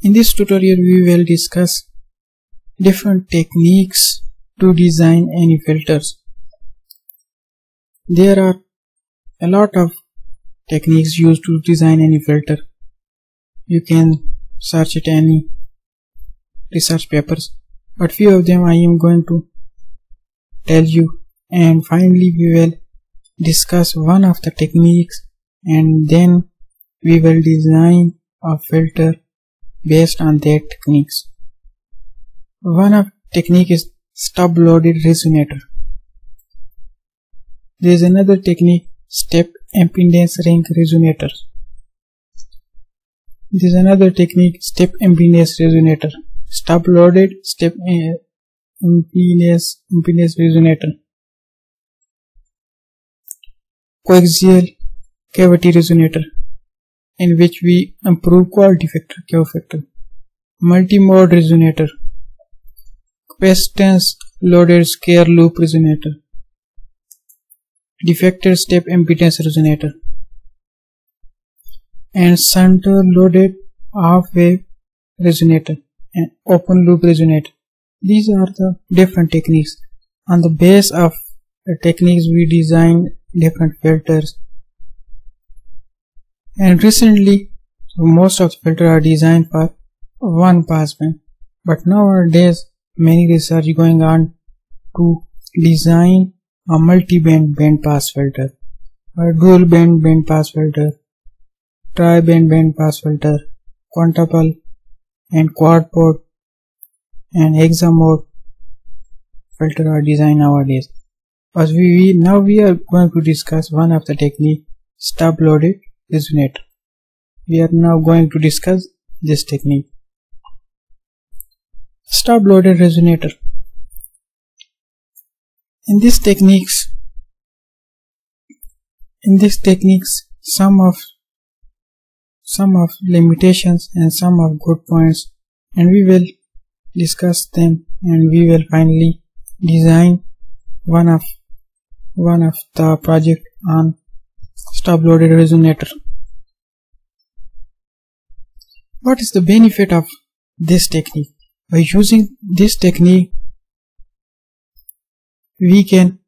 In this tutorial we will discuss different techniques to design any filters. There are a lot of techniques used to design any filter. You can search it any research papers but few of them I am going to tell you and finally we will discuss one of the techniques and then we will design a filter based on that techniques. One of technique is stub loaded resonator. There is another technique step impedance ring resonator. There is another technique step impedance resonator. Stub loaded step uh, impedance impedance resonator. Coaxial cavity resonator in which we improve quality factor Q factor. Multi-mode resonator. Capacitance loaded square loop resonator. Defector step impedance resonator. And center loaded half wave resonator and open loop resonator. These are the different techniques. On the base of the techniques we design different filters and recently most of the filters are designed for one passband. But nowadays many research going on to design a multi-band band pass filter a dual band band pass filter tri-band band pass filter quintuple and quad port and hexa mode filter are designed nowadays. As we, we now we are going to discuss one of the technique stub loaded resonator. We are now going to discuss this technique. Stub loaded resonator. In this techniques, in this techniques, some of some of limitations and some of good points, and we will discuss them, and we will finally design one of one of the project on stub loaded resonator. What is the benefit of this technique? By using this technique, we can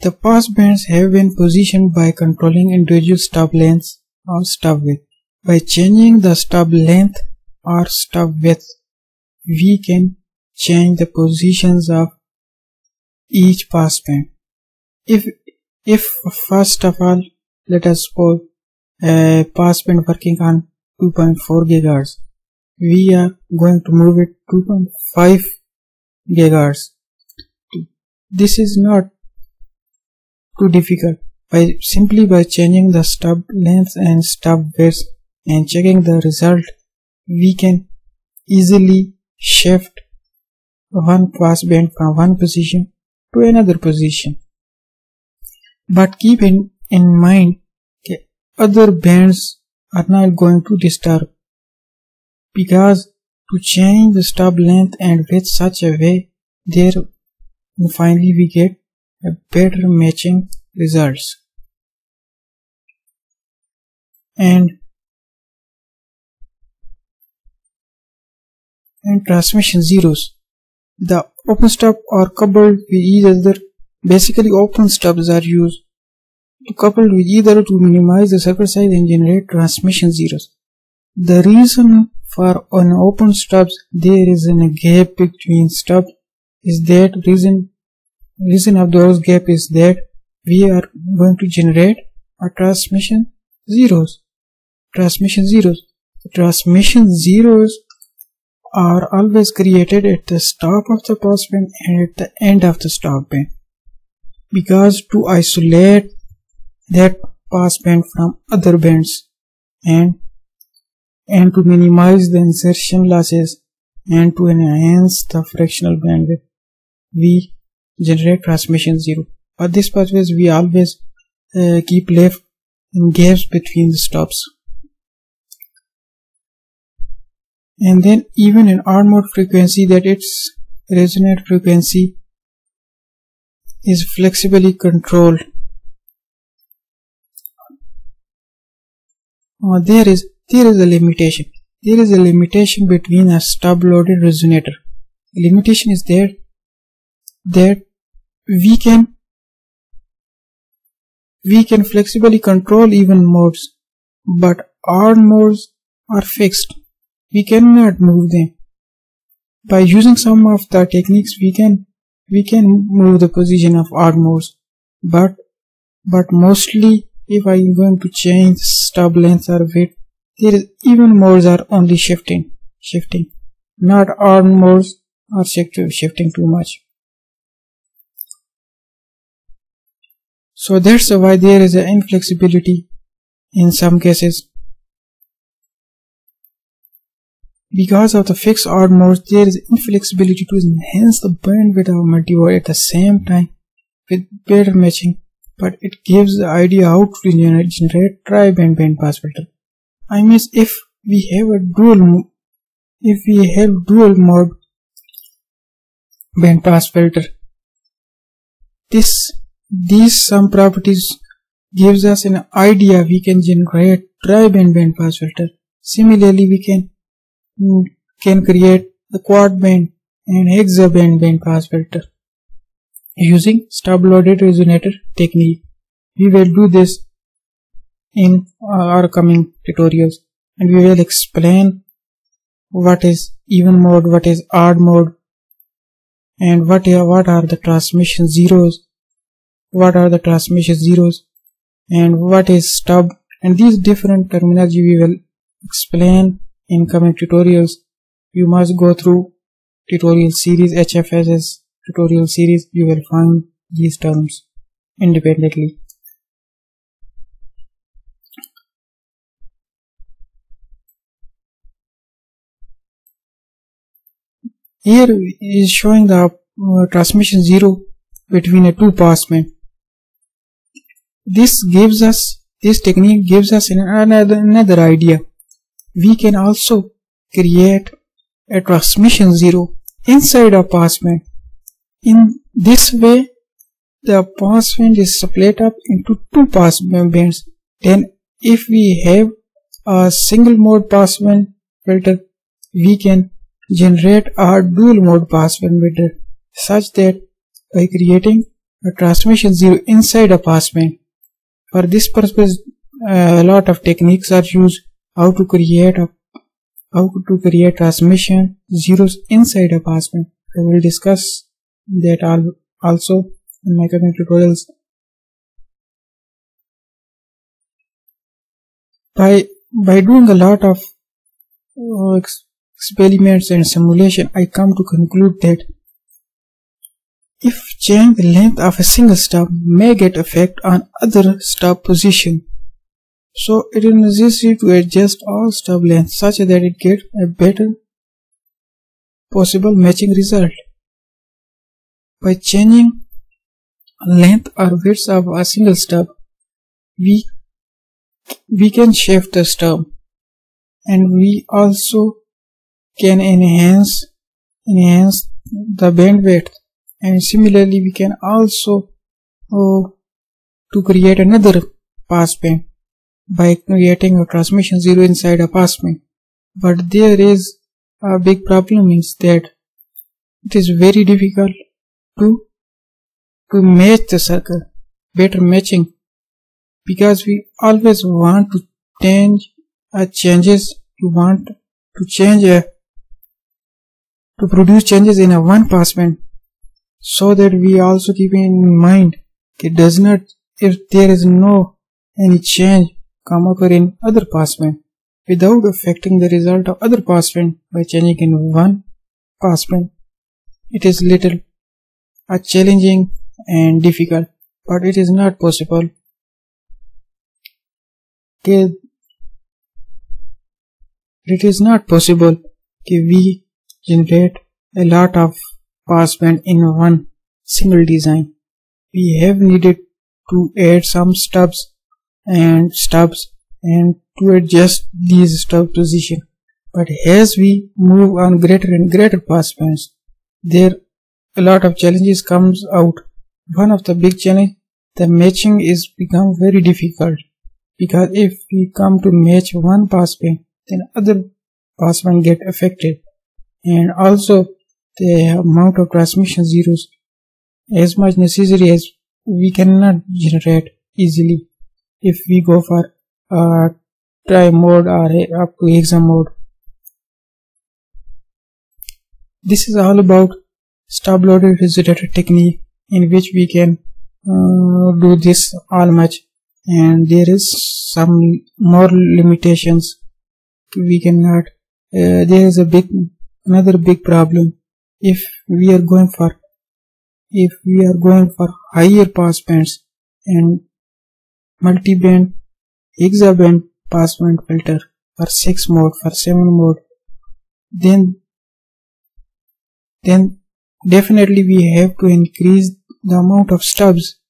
the pass bands have been positioned by controlling individual stub lengths or stub width. By changing the stub length or stub width, we can change the positions of each pass band. If if first of all let us suppose uh, a passband working on 2.4 gigahertz. We are going to move it 2.5 gigahertz. This is not too difficult. By simply by changing the stub length and stub width and checking the result we can easily shift one passband from one position to another position but keep in, in mind that other bands are not going to disturb. Because to change the stub length and width such a way there finally we get a better matching results. And and transmission zeros. The open stub are coupled with each other Basically, open stubs are used to couple with either to minimize the circuit size and generate transmission zeros. The reason for an open stubs there is a gap between stubs is that reason reason of those gap is that we are going to generate a transmission zeros. Transmission zeros. The transmission zeros are always created at the stop of the passband and at the end of the stop band because to isolate that passband from other bands and and to minimize the insertion losses and to enhance the fractional bandwidth we generate transmission zero. But this purpose we always uh, keep left gaps between the stubs. And then even in odd mode frequency that its resonant frequency is flexibly controlled. Uh, there is there is a limitation. there is a limitation between a stub loaded resonator. The limitation is there that we can we can flexibly control even modes, but odd modes are fixed. We cannot move them. By using some of the techniques, we can we can move the position of modes, but but mostly if I am going to change stub length or width, there is even modes are only shifting, shifting, not modes are shifting too much. So that's why there is an inflexibility in some cases. Because of the fixed odd modes, there is inflexibility to enhance the bandwidth of multimode at the same time with better matching, but it gives the idea how to generate tri-band band pass filter. I mean, if we have a dual, if we have dual mode band pass filter, this these some properties gives us an idea we can generate tri-band band pass filter. Similarly, we can can create the quad band and hexa band band pass filter using stub loaded resonator technique. We will do this in our coming tutorials and we will explain what is even mode, what is odd mode and what, are, what are the transmission zeros what are the transmission zeros and what is stub and these different terminology we will explain in coming tutorials you must go through tutorial series HFSS tutorial series. You will find these terms independently. Here is showing the uh, transmission zero between a two passband this gives us, this technique gives us another, another idea. We can also create a transmission zero inside a passband. In this way, the passband is split up into two passbands. Then if we have a single mode passband filter, we can generate a dual mode passband filter such that by creating a transmission zero inside a passband, for this purpose, a lot of techniques are used how to create a how to create transmission zeros inside a passband. I will discuss that also in my coming tutorials. By by doing a lot of uh, experiments and simulation, I come to conclude that if change the length of a single stub may get effect on other stub position. So it is necessary to adjust all stub lengths such that it gets a better possible matching result. By changing length or width of a single stub, we, we can shift the stub. And we also can enhance enhance the bandwidth and similarly we can also uh, to create another passband by creating a transmission zero inside a passband but there is a big problem is that it is very difficult to to match the circle better matching because we always want to change a changes you want to change a to produce changes in a one passband so that we also keep in mind it does not if there is no any change come occur in other passband without affecting the result of other passband by changing in one passband. It is little a challenging and difficult, but it is not possible. it is not possible that we generate a lot of passband in one single design. We have needed to add some stubs and stubs and to adjust these stub position. But as we move on greater and greater pass passbands, there a lot of challenges comes out. One of the big challenge, the matching is become very difficult because if we come to match one pass passband, then other pass passband get affected and also the amount of transmission zeros as much necessary as we cannot generate easily if we go for uh, tri mode or up to hexa mode. This is all about stub loaded resonator technique in which we can uh, do this all much. And there is some more limitations we cannot uh, there is a big another big problem. If we are going for if we are going for higher pass bands and multi-band hexaband passband filter for 6 mode for 7 mode. Then then definitely we have to increase the amount of stubs.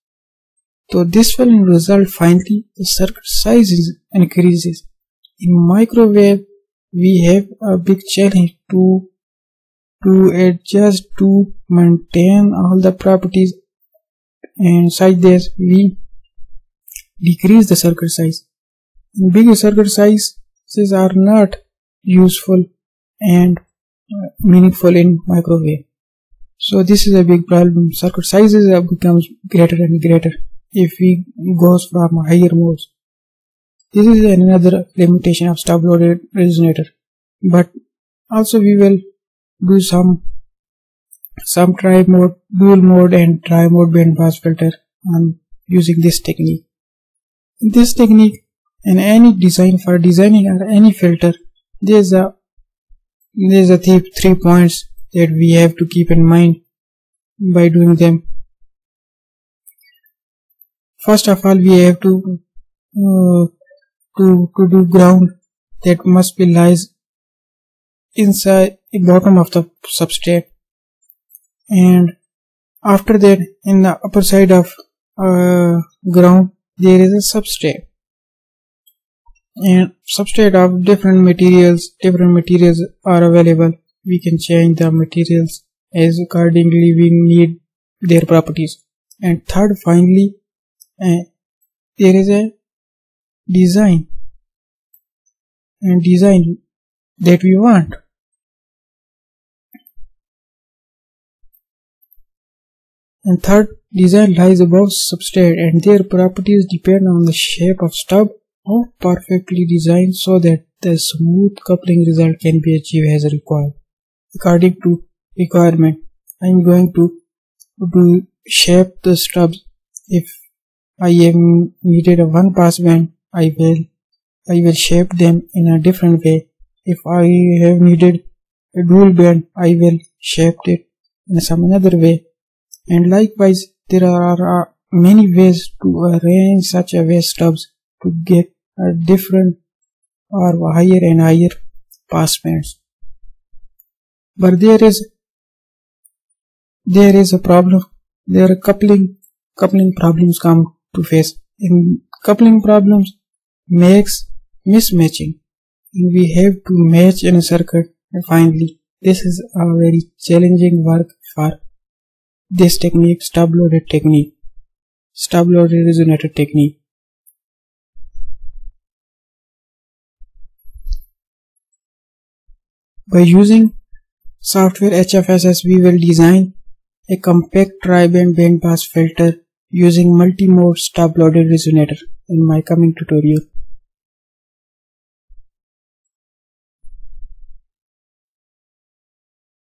So this will result finally the circuit size increases. In microwave we have a big challenge to to adjust to maintain all the properties. And such that we decrease the circuit size. Big circuit sizes are not useful and uh, meaningful in microwave. So this is a big problem. Circuit sizes becomes greater and greater if we goes from higher modes. This is another limitation of stub loaded resonator. But also we will do some some tri mode, dual mode and tri mode bandpass filter on using this technique. In this technique, in any design for designing or any filter, there's a there's a th three points that we have to keep in mind by doing them. First of all, we have to uh, to to do ground that must be lies inside the bottom of the substrate and after that in the upper side of uh, ground there is a substrate. And substrate of different materials different materials are available. We can change the materials as accordingly we need their properties. And third finally uh, there is a design. And design that we want and third design lies above substrate and their properties depend on the shape of stub or perfectly designed so that the smooth coupling result can be achieved as required according to requirement i am going to shape the stubs if I am needed a one pass band, I will I will shape them in a different way. If I have needed a dual band, I will shape it in some another way. And likewise, there are many ways to arrange such a way stubs to get a different or higher and higher pass bands. But there is there is a problem. There are coupling coupling problems come to face. In coupling problems makes mismatching. And We have to match in a circuit and finally this is a very challenging work for this technique, stub loaded technique, stub loaded resonator technique. By using software HFSS, we will design a compact tri-band bandpass filter using multi-mode stub loaded resonator in my coming tutorial.